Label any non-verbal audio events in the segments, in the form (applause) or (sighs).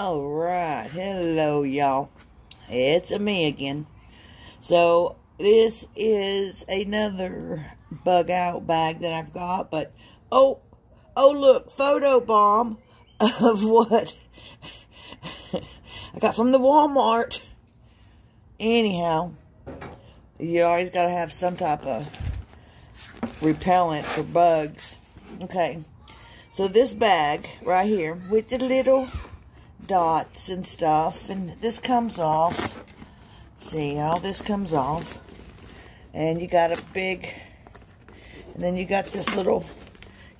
Alright, hello y'all. It's a me again. So, this is another bug out bag that I've got, but, oh, oh look, photo bomb of what I got from the Walmart. Anyhow, you always got to have some type of repellent for bugs. Okay, so this bag right here with the little dots and stuff, and this comes off. See, all this comes off. And you got a big, and then you got this little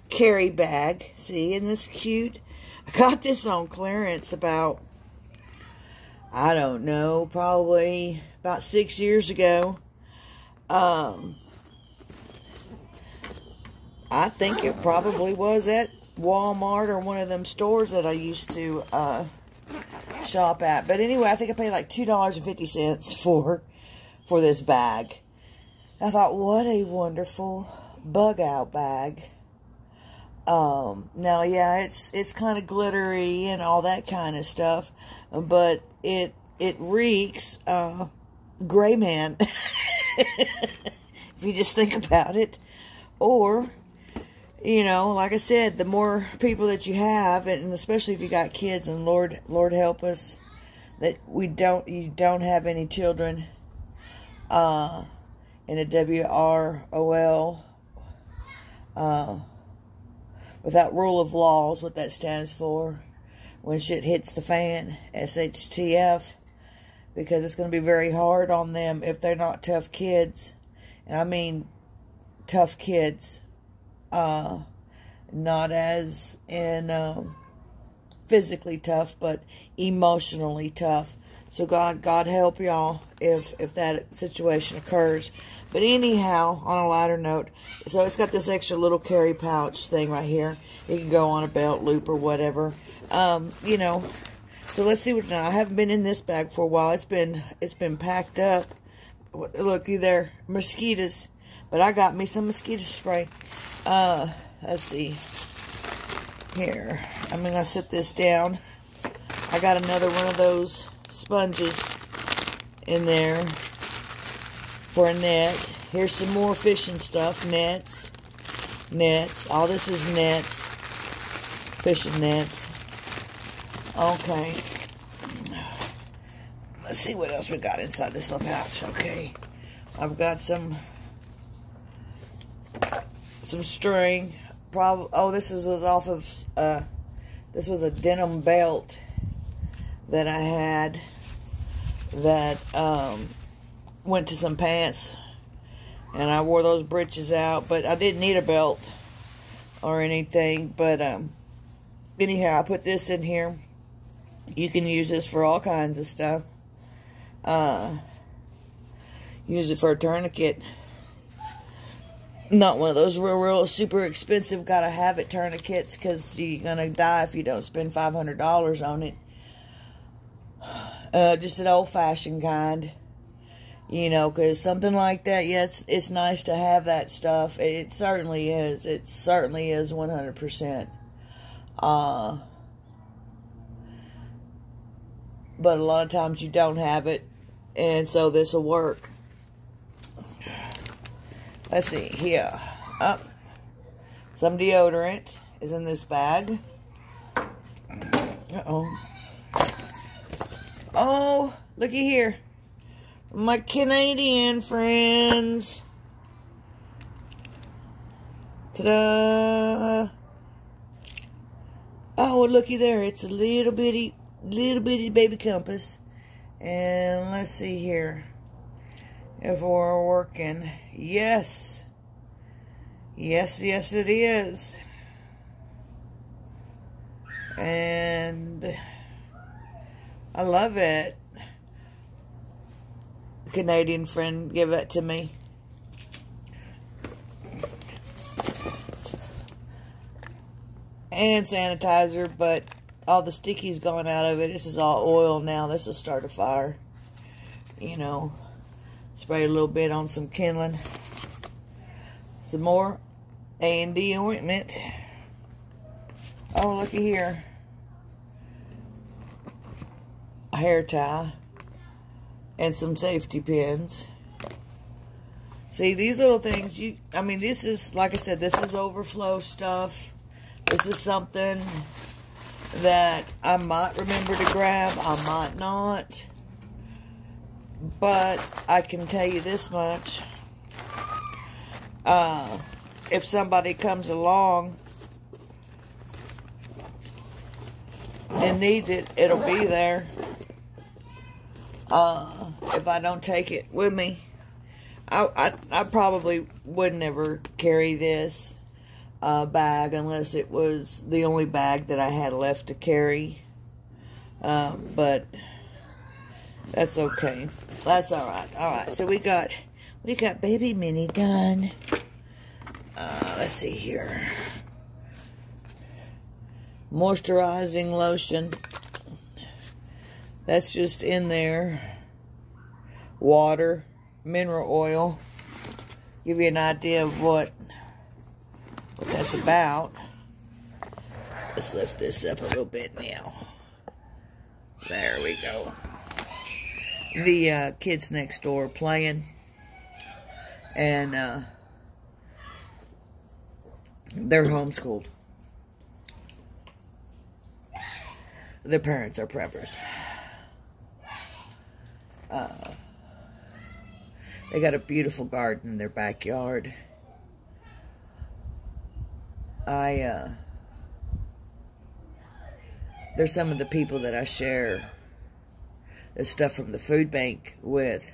carry bag. See, isn't this cute? I got this on clearance about, I don't know, probably about six years ago. Um, I think it probably was at Walmart or one of them stores that I used to uh, shop at. But anyway, I think I paid like $2.50 for, for this bag. I thought, what a wonderful bug out bag. Um, now, yeah, it's, it's kind of glittery and all that kind of stuff, but it, it reeks, uh, gray man, (laughs) if you just think about it, or, you know, like I said, the more people that you have, and especially if you got kids, and Lord, Lord help us, that we don't, you don't have any children, uh, in a W-R-O-L, uh, without rule of laws, what that stands for, when shit hits the fan, SHTF, because it's going to be very hard on them if they're not tough kids, and I mean tough kids, uh, not as in um, physically tough, but emotionally tough. So God, God help y'all if if that situation occurs. But anyhow, on a lighter note, so it's got this extra little carry pouch thing right here. It can go on a belt loop or whatever. Um, you know, so let's see what now. I haven't been in this bag for a while. It's been it's been packed up. Looky there, mosquitoes. But I got me some mosquito spray. Uh, let's see. Here, I'm gonna sit this down. I got another one of those sponges in there for a net. Here's some more fishing stuff. Nets. Nets. All this is nets. Fishing nets. Okay. Let's see what else we got inside this little pouch. Okay. I've got some some string. Probably. Oh, this is, was off of. Uh, this was a denim belt that I had that um, went to some pants and I wore those breeches out but I didn't need a belt or anything but um, anyhow I put this in here you can use this for all kinds of stuff uh, use it for a tourniquet not one of those real, real super expensive gotta have it tourniquets because you're gonna die if you don't spend $500 on it uh, just an old-fashioned kind. You know, because something like that, yes, it's nice to have that stuff. It certainly is. It certainly is 100%. Uh, but a lot of times you don't have it, and so this will work. Let's see, here. Up. Some deodorant is in this bag. Uh-oh. Oh, looky here. My Canadian friends. Ta-da! Oh, looky there. It's a little bitty, little bitty baby compass. And let's see here. If we're working. Yes. Yes, yes it is. And... I love it. Canadian friend give it to me. And sanitizer, but all the sticky's gone out of it. This is all oil now. This will start a fire. You know, spray a little bit on some kindling. Some more A&D ointment. Oh, looky here. A hair tie. And some safety pins. See, these little things, you, I mean, this is, like I said, this is overflow stuff. This is something that I might remember to grab. I might not. But I can tell you this much. Uh, if somebody comes along and needs it, it'll be there. Uh, if I don't take it with me, I, I, I probably would never carry this uh, bag unless it was the only bag that I had left to carry. Um, but that's okay. That's all right. All right. So we got we got baby mini done. Uh, let's see here. Moisturizing lotion. That's just in there. Water, mineral oil. Give you an idea of what what that's about. Let's lift this up a little bit now. There we go. The uh, kids next door playing. And uh, they're homeschooled. Their parents are preppers. Uh, they got a beautiful garden in their backyard. I, uh, there's some of the people that I share stuff from the food bank with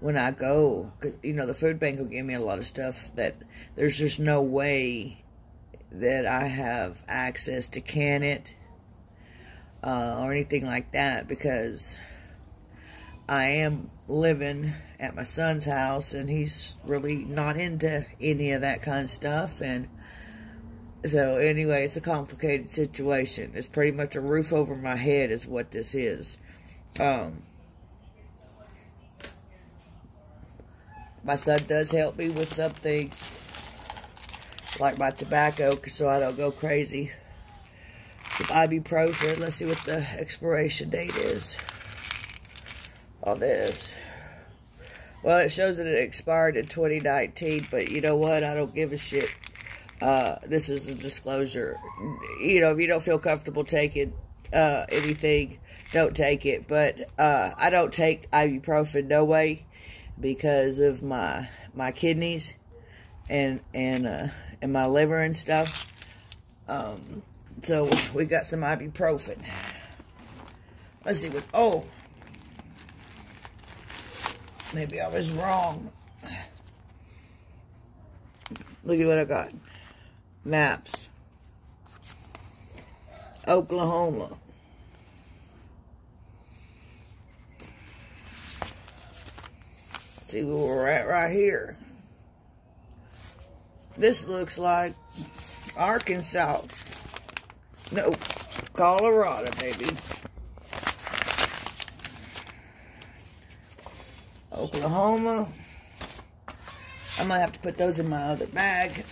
when I go. Cause, you know, the food bank will give me a lot of stuff that there's just no way that I have access to can it uh, or anything like that because I am living at my son's house and he's really not into any of that kind of stuff and so anyway, it's a complicated situation. It's pretty much a roof over my head is what this is. Um, my son does help me with some things, like my tobacco, so I don't go crazy. With ibuprofen, let's see what the expiration date is on this. Well, it shows that it expired in 2019, but you know what? I don't give a shit. Uh, this is a disclosure. You know, if you don't feel comfortable taking uh, anything, don't take it. But uh, I don't take ibuprofen no way because of my my kidneys and and uh, and my liver and stuff. Um, so we got some ibuprofen. Let's see what. Oh, maybe I was wrong. Look at what I got maps. Oklahoma. See where we're at right here. This looks like Arkansas. No, Colorado, baby. Oklahoma. I might have to put those in my other bag.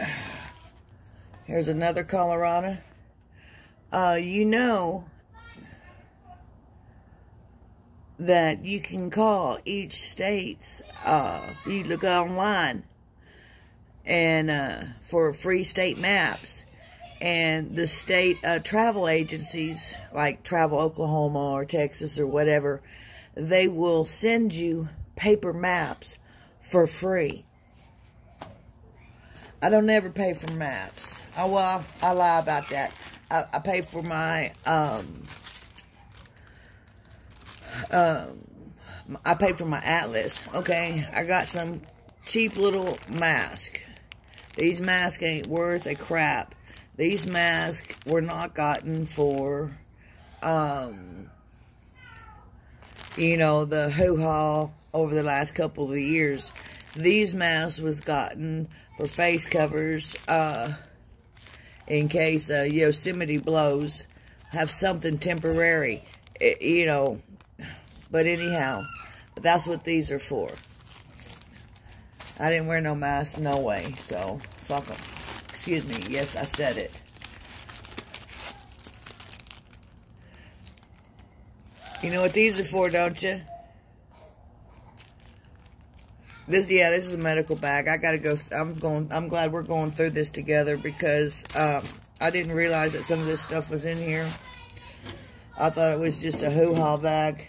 (sighs) Here's another Colorado. Uh, you know that you can call each state's, uh, you look online and, uh, for free state maps and the state, uh, travel agencies like Travel Oklahoma or Texas or whatever, they will send you paper maps for free. I don't ever pay for maps. Oh, well, I, I lie about that. I, I pay for my, um, um, I paid for my Atlas, okay? I got some cheap little mask. These masks ain't worth a crap. These masks were not gotten for, um, you know, the hoo-ha over the last couple of years. These masks was gotten for face covers, uh, in case uh, Yosemite blows, have something temporary, it, you know. But anyhow, that's what these are for. I didn't wear no mask, no way, so... Falcon. Excuse me. Yes, I said it. You know what these are for, don't you? This, yeah, this is a medical bag. I gotta go. I'm going. I'm glad we're going through this together because um, I didn't realize that some of this stuff was in here. I thought it was just a hoo-ha bag,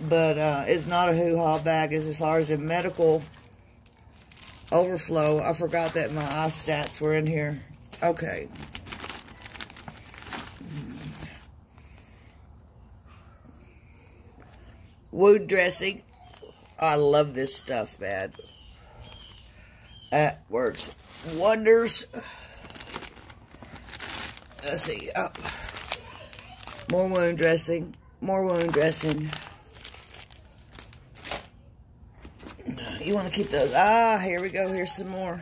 but uh, it's not a hoo-ha bag. as far as a medical overflow. I forgot that my eye stats were in here. Okay. Wound dressing. I love this stuff, man. That works wonders. Let's see. Oh. More wound dressing. More wound dressing. You want to keep those. Ah, here we go. Here's some more.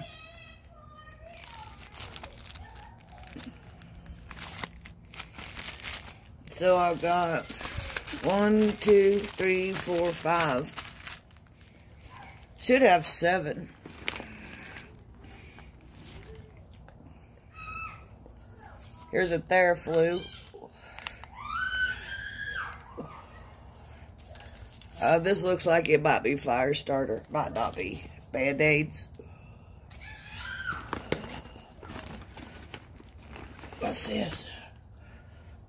So I've got one, two, three, four, five. Should have seven. Here's a Theraflu. Uh, this looks like it might be fire starter. Might not be. Band-Aids. What's this?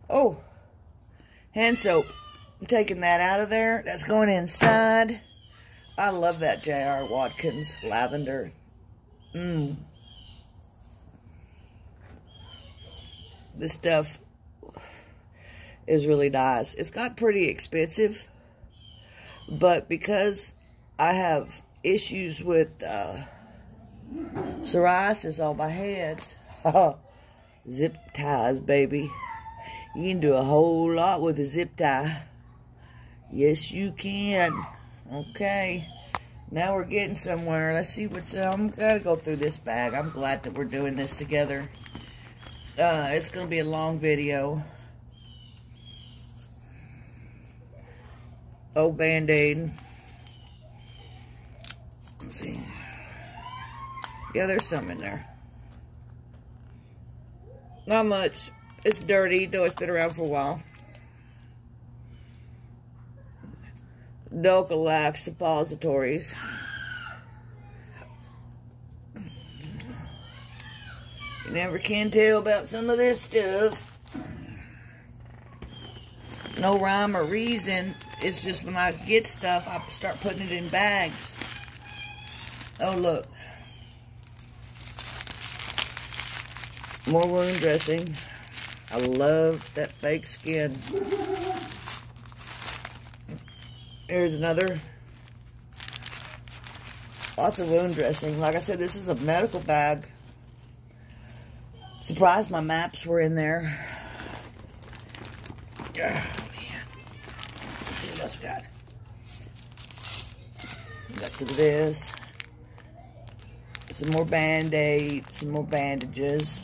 Oh. Hand soap. I'm taking that out of there. That's going inside. I love that J.R. Watkins lavender. Mmm. This stuff is really nice. It's got pretty expensive, but because I have issues with uh, psoriasis on my hands, (laughs) zip ties, baby. You can do a whole lot with a zip tie. Yes, you can. Okay. Now we're getting somewhere. Let's see what's... I'm going to go through this bag. I'm glad that we're doing this together. Uh, it's going to be a long video. Oh, Band-Aid. Let's see. Yeah, there's some in there. Not much. It's dirty, though it's been around for a while. Dulcolax suppositories. You never can tell about some of this stuff. No rhyme or reason. It's just when I get stuff, I start putting it in bags. Oh, look. More wound dressing. I love that fake skin. Here's another. Lots of wound dressing. Like I said, this is a medical bag. Surprised my maps were in there. Oh, Got some of this. Some more Band-Aid. Some more bandages.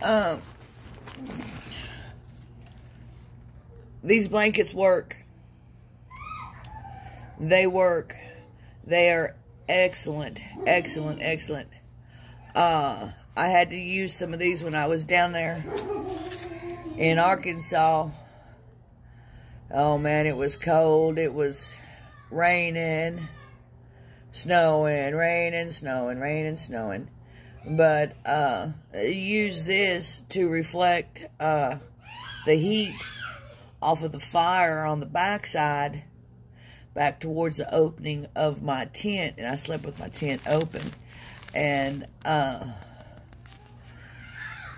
Um, These blankets work. They work. They are excellent, excellent, excellent. Uh, I had to use some of these when I was down there in Arkansas. Oh man, it was cold. It was raining, snowing, raining, snowing, raining, snowing. But uh, use this to reflect uh, the heat off of the fire on the backside back towards the opening of my tent. And I slept with my tent open. And uh,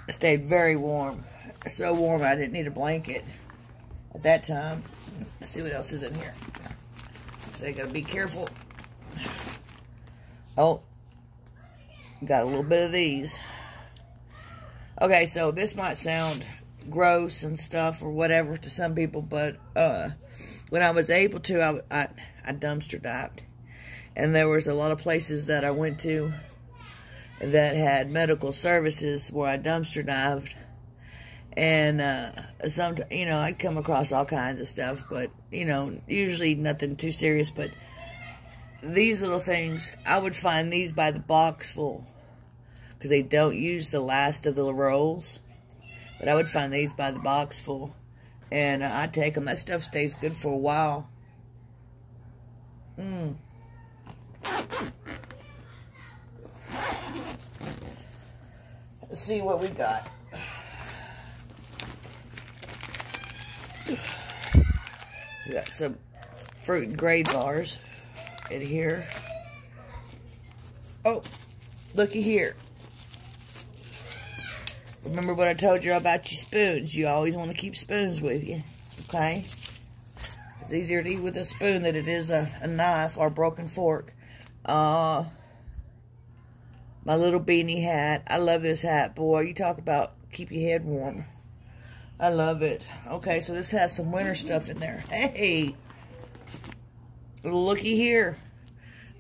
stayed very warm. So warm I didn't need a blanket at that time. Let's see what else is in here. So I gotta be careful. Oh, got a little bit of these. Okay, so this might sound gross and stuff or whatever to some people, but uh, when I was able to, I, I, I dumpster dived. And there was a lot of places that I went to that had medical services where I dumpster dived. And uh, some, you know, I'd come across all kinds of stuff, but, you know, usually nothing too serious, but these little things, I would find these by the box full. Because they don't use the last of the rolls. But I would find these by the box full. And uh, I'd take them. That stuff stays good for a while. Mmm. Let's see what we got. We got some fruit and grade bars in here. Oh, looky here. Remember what I told you about your spoons. You always want to keep spoons with you. Okay? It's easier to eat with a spoon than it is a, a knife or a broken fork. Uh, my little beanie hat. I love this hat, boy. You talk about keep your head warm. I love it. Okay, so this has some winter stuff in there. Hey! Looky here.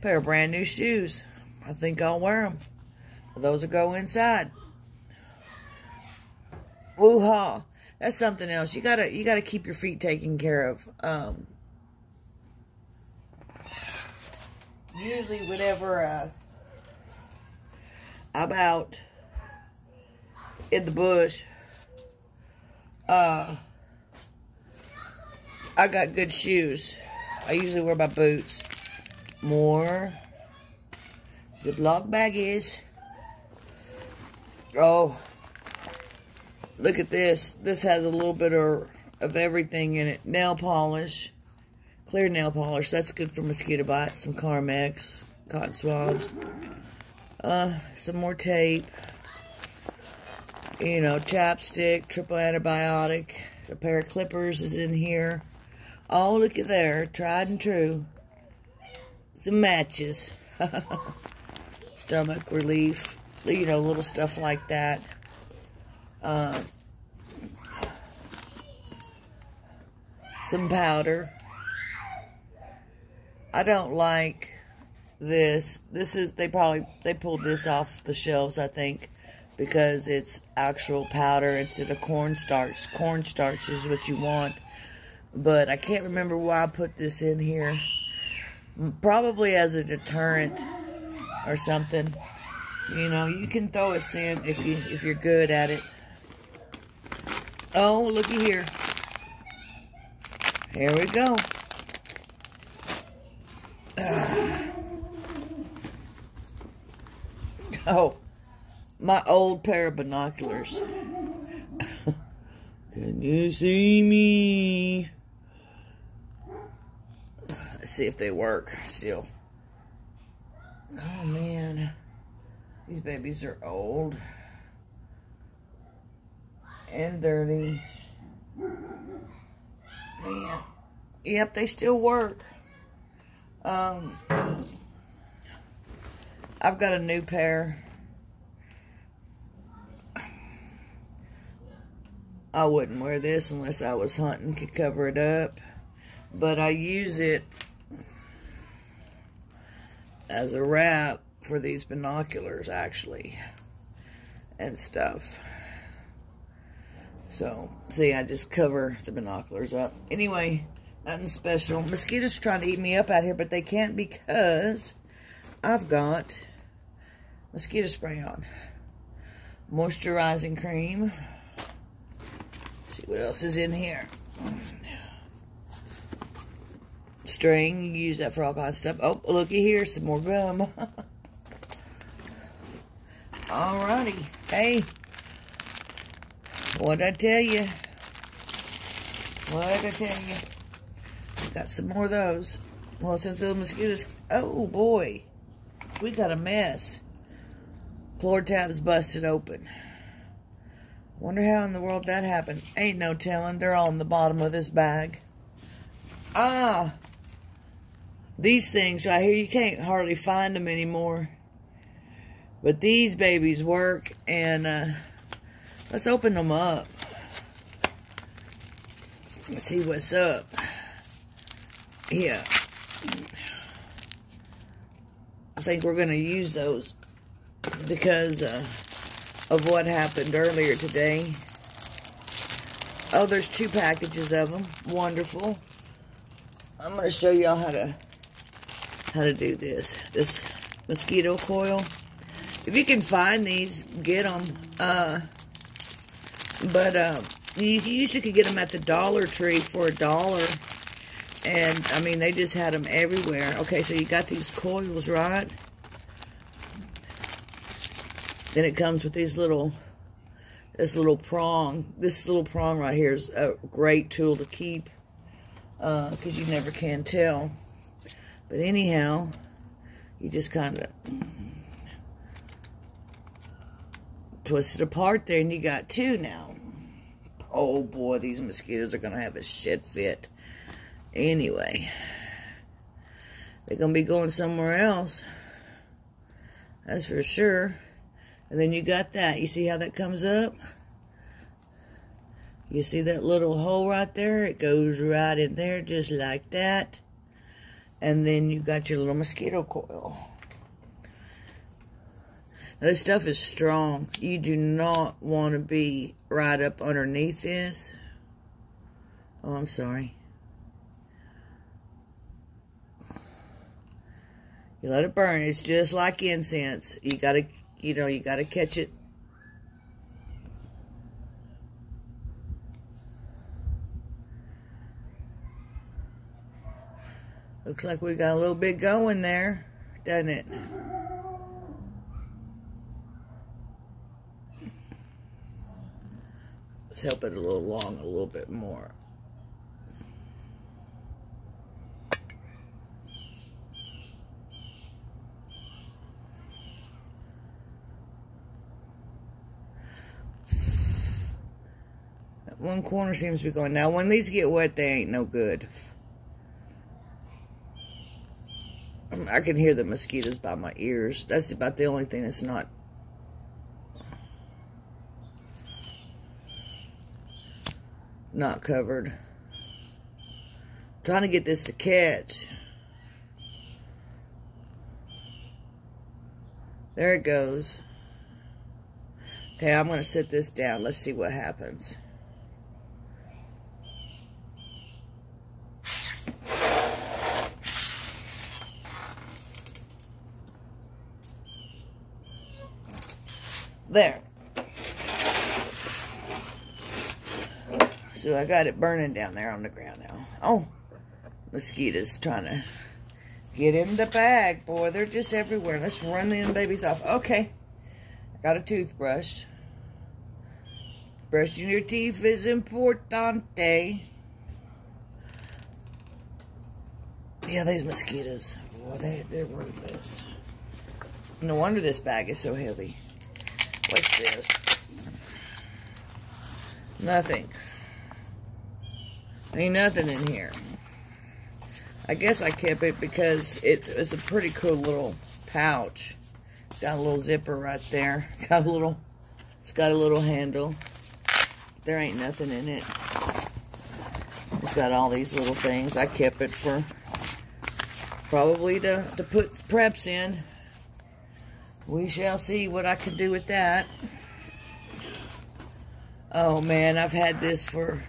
Pair of brand new shoes. I think I'll wear them. Those will go inside. Woo-ha. That's something else. You gotta you gotta keep your feet taken care of. Um, usually whenever uh, I'm out in the bush, uh, I got good shoes. I usually wear my boots. More Ziploc baggies. Oh, look at this. This has a little bit of, of everything in it. Nail polish. Clear nail polish. That's good for mosquito bites. Some Carmex. Cotton swabs. Uh, some more tape. You know, chapstick. Triple antibiotic. A pair of clippers is in here. Oh, look at there. Tried and true. Some matches. (laughs) Stomach relief. You know, little stuff like that. Uh, some powder. I don't like this. This is, they probably, they pulled this off the shelves, I think, because it's actual powder instead of cornstarch. Cornstarch is what you want. But I can't remember why I put this in here. Probably as a deterrent or something. You know, you can throw a scent if you if you're good at it. Oh, looky here. Here we go. Uh. (sighs) Oh, my old pair of binoculars. (laughs) Can you see me? Let's see if they work still. Oh, man. These babies are old. And dirty. Man. Yep, they still work. Um, I've got a new pair. I wouldn't wear this unless I was hunting, could cover it up. But I use it as a wrap for these binoculars, actually, and stuff. So, see, I just cover the binoculars up. Anyway, nothing special. Mosquitoes trying to eat me up out here, but they can't because I've got mosquito spray on. Moisturizing cream. What else is in here. String, you use that for all kinds of stuff. Oh, looky here, some more gum. (laughs) Alrighty. Hey. What'd I tell you? What'd I tell you? Got some more of those. Well, since the mosquitoes... Oh, boy. We got a mess. Floor tab's busted open. Wonder how in the world that happened. Ain't no telling. They're all in the bottom of this bag. Ah! These things right here, you can't hardly find them anymore. But these babies work, and uh, let's open them up. Let's see what's up. Yeah. I think we're going to use those because uh, of what happened earlier today. Oh, there's two packages of them. Wonderful. I'm going to show y'all how to how to do this. This mosquito coil. If you can find these, get them. Uh, but uh, you usually could get them at the Dollar Tree for a dollar. And, I mean, they just had them everywhere. Okay, so you got these coils, right? Then it comes with these little, this little prong. This little prong right here is a great tool to keep. Because uh, you never can tell. But anyhow, you just kind of twist it apart there and you got two now. Oh boy, these mosquitoes are going to have a shit fit. Anyway, they're going to be going somewhere else. That's for sure. And then you got that. You see how that comes up? You see that little hole right there? It goes right in there just like that. And then you got your little mosquito coil. Now, this stuff is strong. You do not want to be right up underneath this. Oh, I'm sorry. You let it burn. It's just like incense. You got to, you know, you got to catch it Looks like we got a little bit going there, doesn't it? Let's help it a little long, a little bit more. That one corner seems to be going. Now, when these get wet, they ain't no good. I can hear the mosquitoes by my ears. That's about the only thing that's not not covered. I'm trying to get this to catch. There it goes. Okay, I'm going to set this down. Let's see what happens. There. So I got it burning down there on the ground now. Oh, mosquitoes trying to get in the bag. Boy, they're just everywhere. Let's run them babies off. Okay. I got a toothbrush. Brushing your teeth is importante. Eh? Yeah, these mosquitoes. Boy, they, they're ruthless. No wonder this bag is so heavy. What's this? Nothing. Ain't nothing in here. I guess I kept it because it was a pretty cool little pouch. Got a little zipper right there. (laughs) Got a little, it's got a little handle. There ain't nothing in it. It's got all these little things. I kept it for probably to, to put preps in. We shall see what I can do with that. Oh man, I've had this for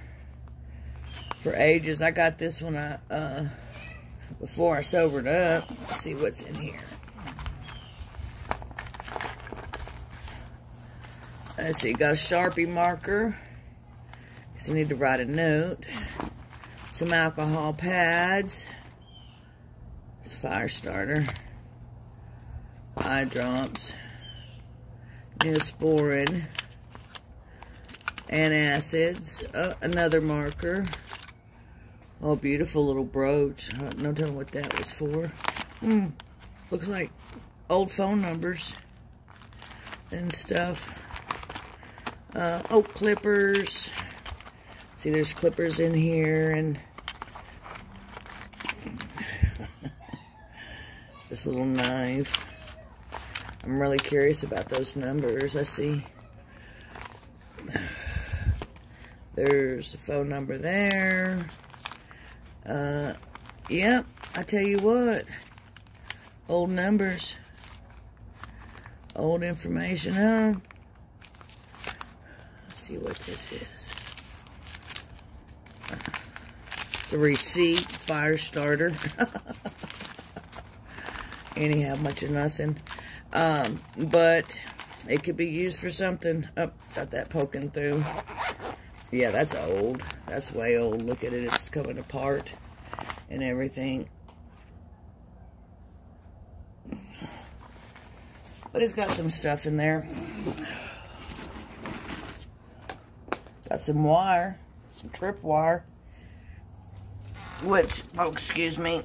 for ages. I got this one I, uh, before I sobered up. Let's see what's in here. Let's see, got a Sharpie marker. Guess I need to write a note. Some alcohol pads. It's fire starter eye drops, Neosporin, antacids, uh, another marker. Oh, beautiful little brooch. No telling what that was for. Hmm, looks like old phone numbers and stuff. Uh, oh, clippers. See, there's clippers in here and (laughs) this little knife. I'm really curious about those numbers. I see there's a phone number there. Uh, yep, I tell you what. Old numbers. Old information, huh? Let's see what this is. It's a receipt, fire starter. (laughs) anyhow, much of nothing. Um, but it could be used for something. Oh, got that poking through. Yeah, that's old. That's way old. Look at it. It's coming apart and everything. But it's got some stuff in there. Got some wire. Some trip wire. Which, oh, excuse me.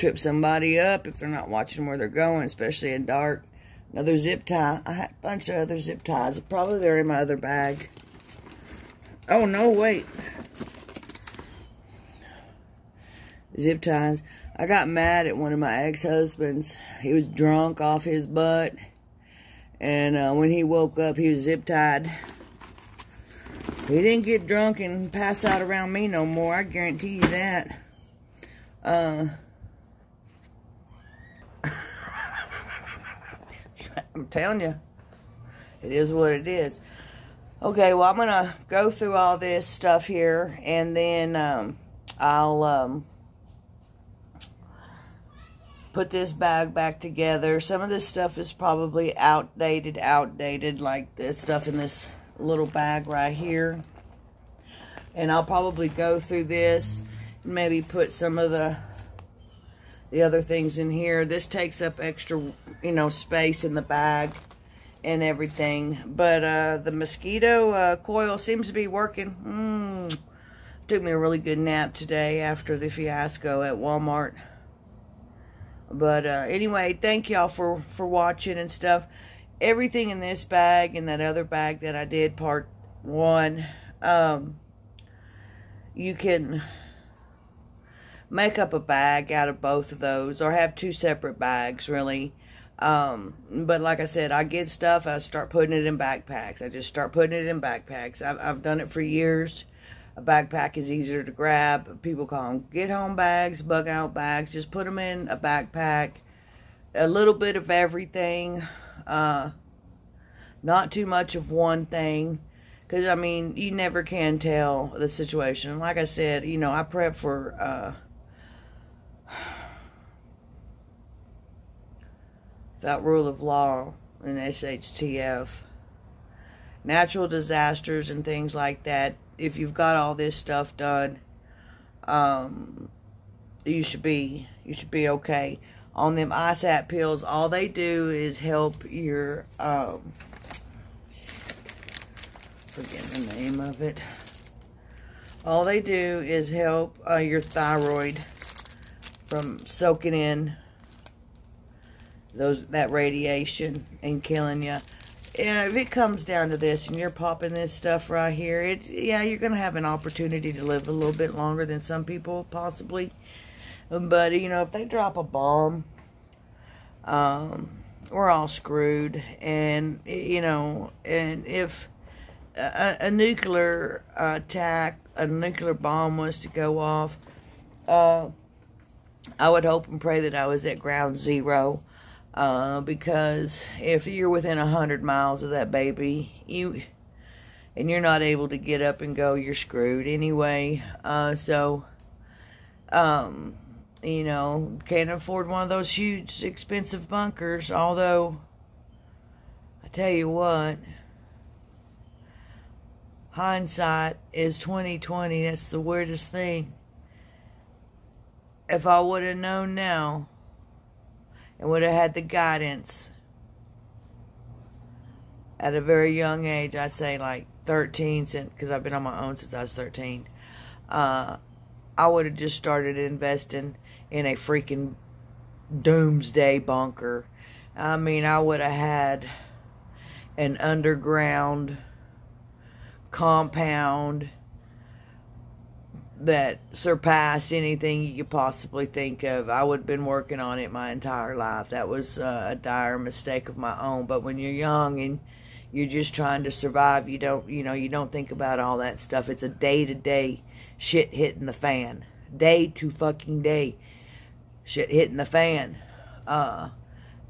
Trip somebody up if they're not watching where they're going, especially in dark. Another zip tie. I had a bunch of other zip ties. Probably they're in my other bag. Oh, no, wait. Zip ties. I got mad at one of my ex-husbands. He was drunk off his butt. And uh, when he woke up, he was zip-tied. He didn't get drunk and pass out around me no more. I guarantee you that. Uh... I'm telling you, it is what it is. Okay, well, I'm going to go through all this stuff here, and then um, I'll um, put this bag back together. Some of this stuff is probably outdated, outdated, like the stuff in this little bag right here. And I'll probably go through this, and maybe put some of the the other things in here. This takes up extra, you know, space in the bag and everything. But uh, the mosquito uh, coil seems to be working. Mm. Took me a really good nap today after the fiasco at Walmart. But uh, anyway, thank y'all for, for watching and stuff. Everything in this bag and that other bag that I did, part one, um, you can make up a bag out of both of those or have two separate bags really. Um, but like I said I get stuff I start putting it in backpacks. I just start putting it in backpacks. I've, I've done it for years. A backpack is easier to grab. People call them get home bags bug out bags. Just put them in a backpack. A little bit of everything. Uh, not too much of one thing. Because I mean you never can tell the situation. Like I said you know I prep for uh, (sighs) that rule of law in SHTF. Natural disasters and things like that. If you've got all this stuff done, um, you should be you should be okay. On them IOSAT pills, all they do is help your um, forget the name of it. All they do is help uh, your thyroid from soaking in those that radiation and killing you. And if it comes down to this and you're popping this stuff right here, it yeah, you're going to have an opportunity to live a little bit longer than some people possibly. But, you know, if they drop a bomb, um, we're all screwed. And, you know, and if a, a nuclear attack, a nuclear bomb was to go off, uh, I would hope and pray that I was at ground zero uh, because if you're within a hundred miles of that baby, you and you're not able to get up and go, you're screwed anyway. Uh, so, um, you know, can't afford one of those huge, expensive bunkers. Although, I tell you what, hindsight is twenty twenty. That's the weirdest thing. If I would have known now and would have had the guidance at a very young age, I'd say like 13, because I've been on my own since I was 13, uh, I would have just started investing in a freaking doomsday bunker. I mean, I would have had an underground compound that surpassed anything you could possibly think of. I would have been working on it my entire life. That was uh, a dire mistake of my own. But when you're young and you're just trying to survive, you don't, you know, you don't think about all that stuff. It's a day to day shit hitting the fan. Day to fucking day shit hitting the fan. Uh,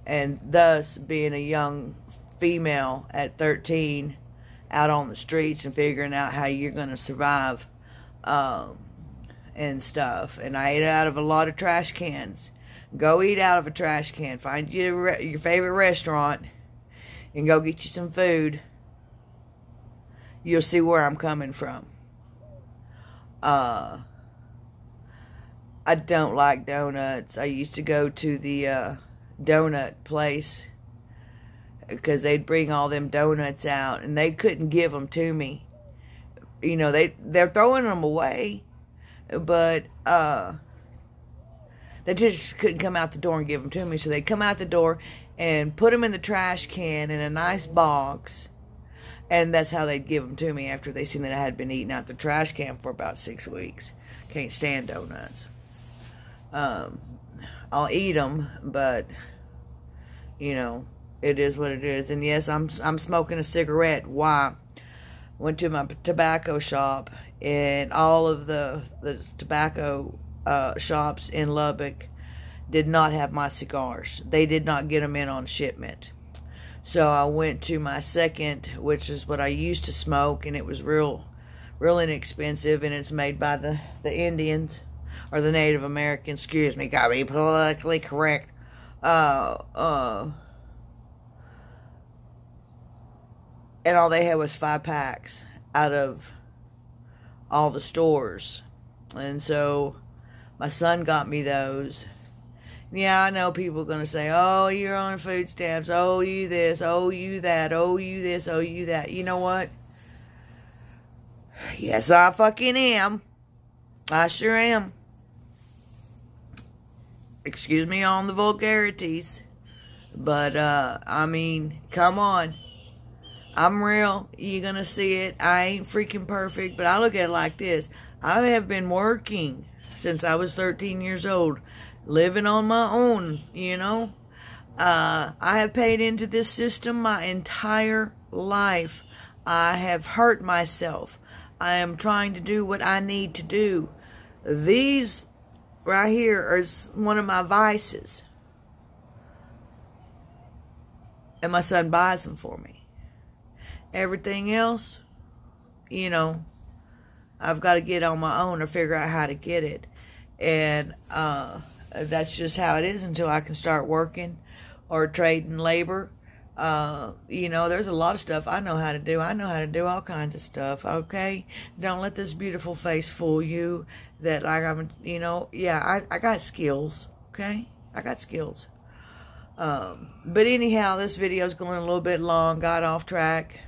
and thus being a young female at 13 out on the streets and figuring out how you're going to survive um, and stuff. And I ate out of a lot of trash cans. Go eat out of a trash can. Find your, your favorite restaurant and go get you some food. You'll see where I'm coming from. Uh, I don't like donuts. I used to go to the uh, donut place because they'd bring all them donuts out and they couldn't give them to me. You know, they they're throwing them away, but uh they just couldn't come out the door and give them to me. So they'd come out the door and put them in the trash can in a nice box. And that's how they'd give them to me after they seen that I had been eating out the trash can for about six weeks. Can't stand donuts. Um, I'll eat them, but, you know, it is what it is. And yes, I'm I'm smoking a cigarette. Why? Went to my tobacco shop, and all of the the tobacco uh, shops in Lubbock did not have my cigars. They did not get them in on shipment. So I went to my second, which is what I used to smoke, and it was real, real inexpensive, and it's made by the the Indians or the Native Americans. Excuse me, gotta be politically correct. Uh, uh and all they had was five packs out of all the stores. And so my son got me those. Yeah, I know people are going to say, oh, you're on food stamps. Oh, you this. Oh, you that. Oh, you this. Oh, you that. You know what? Yes, I fucking am. I sure am. Excuse me on the vulgarities. But, uh, I mean, come on. I'm real. You're going to see it. I ain't freaking perfect, but I look at it like this. I have been working since I was 13 years old, living on my own, you know. Uh, I have paid into this system my entire life. I have hurt myself. I am trying to do what I need to do. These right here are one of my vices. And my son buys them for me. Everything else, you know, I've got to get on my own or figure out how to get it. And uh, that's just how it is until I can start working or trading labor. Uh, you know, there's a lot of stuff I know how to do. I know how to do all kinds of stuff, okay? Don't let this beautiful face fool you that like I'm, you know, yeah, I, I got skills, okay? I got skills. Um, but anyhow, this video is going a little bit long, got off track.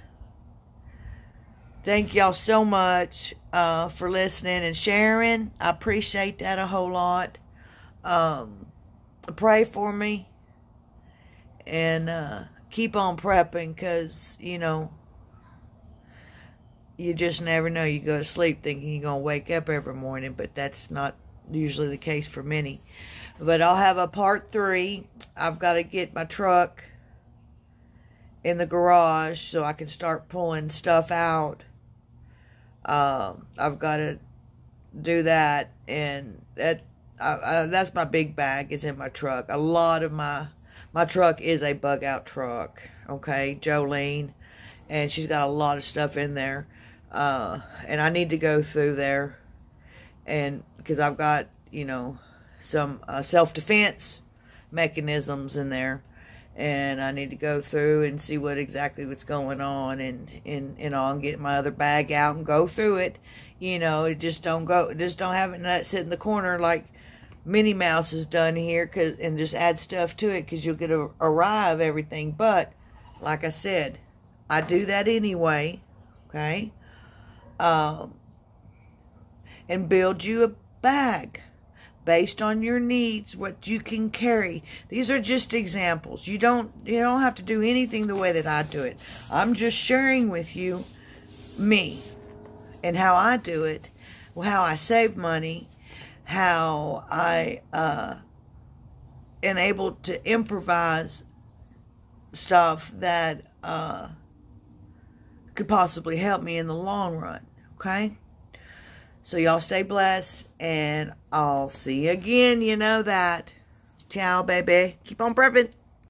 Thank y'all so much uh, for listening and sharing. I appreciate that a whole lot. Um, pray for me and uh, keep on prepping because, you know, you just never know. You go to sleep thinking you're going to wake up every morning, but that's not usually the case for many. But I'll have a part three. I've got to get my truck in the garage so I can start pulling stuff out um, I've got to do that, and that that's my big bag is in my truck. A lot of my my truck is a bug out truck. Okay, Jolene, and she's got a lot of stuff in there, uh, and I need to go through there, and because I've got you know some uh, self defense mechanisms in there and I need to go through and see what exactly what's going on and and and I'll get my other bag out and go through it. You know, it just don't go, just don't have it sit in the corner like Minnie Mouse has done here, cause and just add stuff to it because you'll get a arrive everything. But like I said, I do that anyway. Okay, um, and build you a bag based on your needs what you can carry. These are just examples. You don't you don't have to do anything the way that i do it. I'm just sharing with you me and how i do it how i save money how i uh am able to improvise stuff that uh could possibly help me in the long run okay so y'all stay blessed, and I'll see you again. You know that. Ciao, baby. Keep on prepping.